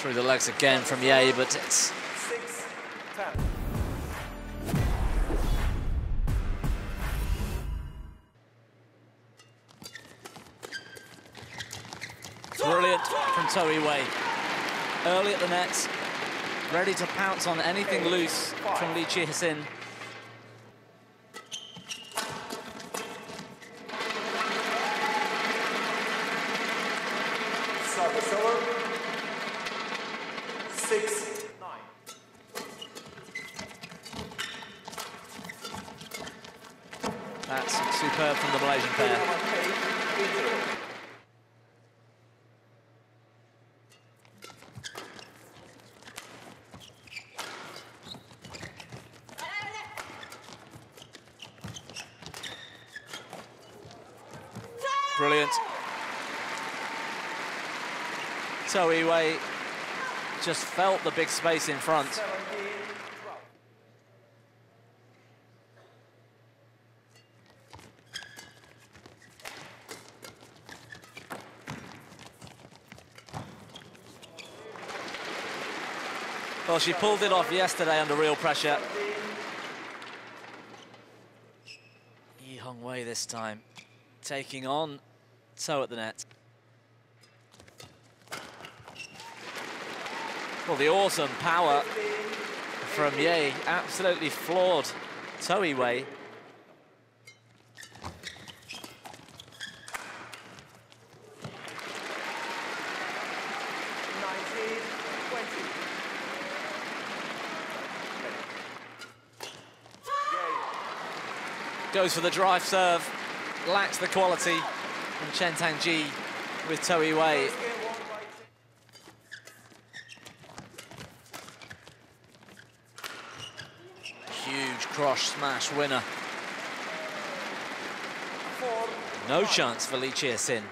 Through the legs again from Ye, but it's brilliant from Toh Ee Wei. Early at the net, ready to pounce on anything loose from Lee Chia Hsin. Service over. That's superb from the Malaysian pair. Brilliant. Toh Ee Wei just felt the big space in front. Well, she pulled it off yesterday under real pressure. Ye Hong Wei this time, taking on Toh at the net. Well, the awesome power from Ye absolutely floored Toh Ee Wei. Goes for the drive serve, lacks the quality from Chen Tang Jie with Toh Ee Wei. Huge cross smash winner. No chance for Lee Chia Hsin.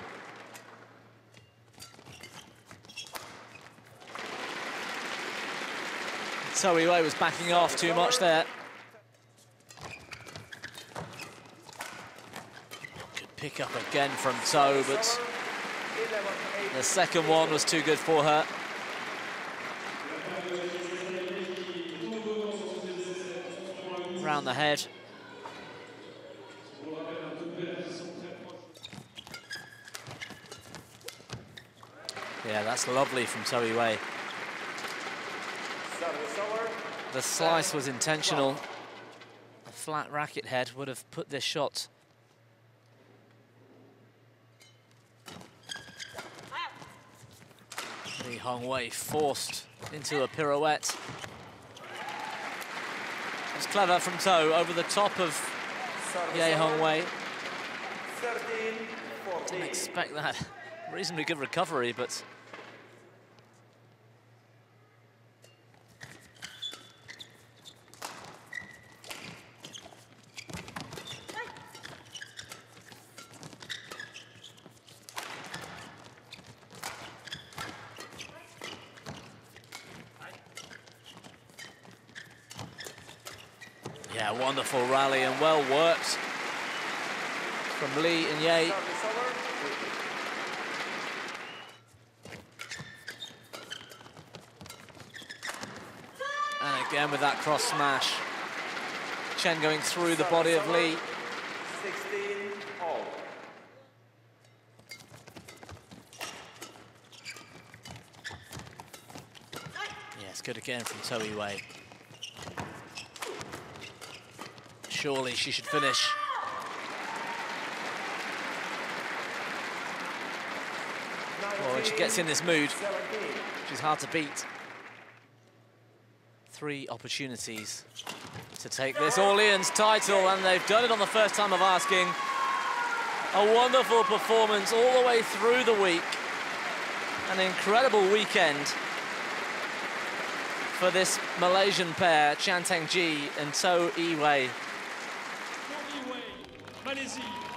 Toei Wei was backing off too much there. Pick up again from Toh, but the second one was too good for her. Round the head. Yeah, that's lovely from Toh Ee Wei. The slice was intentional. A flat racket head would have put this shot. Ye Hong Wei forced into a pirouette. It's clever from Toh over the top of Ye Hong over. Wei. Didn't expect that. Reasonably good recovery, but Yeah, wonderful rally and well worked from Lee and Ye. And again with that cross smash. Chen going through the body of Lee. Yes, good again from Toh Ee Wei. Surely she should finish. Oh, well, when she gets in this mood, she's hard to beat. Three opportunities to take this Orleans title, and they've done it on the first time of asking. A wonderful performance all the way through the week. An incredible weekend for this Malaysian pair, Chen Tang Jie and Toh Ee Malaisie.